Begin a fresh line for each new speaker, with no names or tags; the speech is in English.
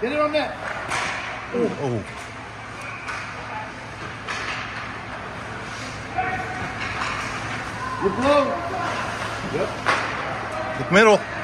Get it on net.
Oh.
oh. You're blown. Yep.
The middle.